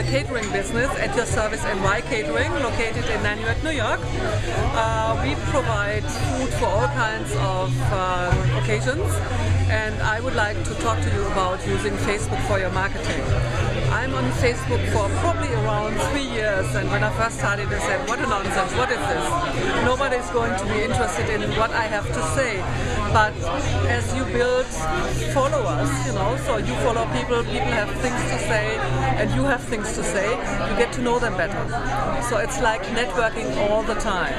the catering business at your service NY Catering, located in Nanuet, New York. Uh, we provide food for all kinds of uh, occasions, and I would like to talk to you about using Facebook for your marketing. I'm on Facebook for probably around three years, and when I first started, I said, "What a nonsense! What is this? Nobody's going to be interested in what I have to say." But as you build followers, you know, so you follow people, people have things to say, and you have things to say, you get to know them better. So it's like networking all the time.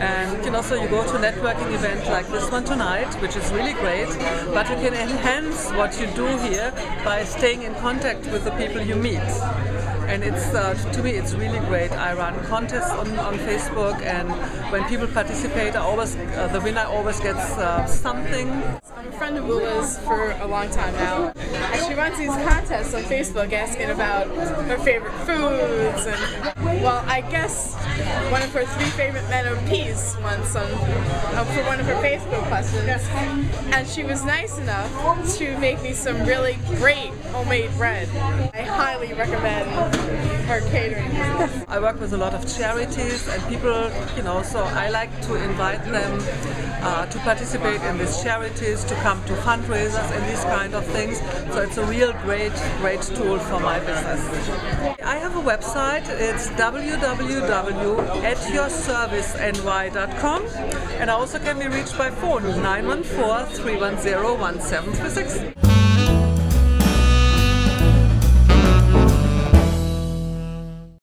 And you know, so you go to networking event like this one tonight, which is really great, but you can enhance what you do here by staying in contact with the people you meet and it's uh, to me it's really great. I run contests on, on Facebook, and when people participate, I always uh, the winner always gets uh, something. I'm a friend of Ula's for a long time now, these contests on Facebook asking about her favorite foods and well, I guess one of her three favorite men are peas once on, uh, for one of her Facebook questions, and she was nice enough to make me some really great homemade bread. I highly recommend her catering. I work with a lot of charities and people, you know, so I like to invite them uh, to participate in these charities, to come to fundraisers and these kind of things. So it's a real great, great tool for my business. I have a website. It's www.atyourserviceny.com and I also can be reached by phone 914 310 1736.